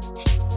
Bye.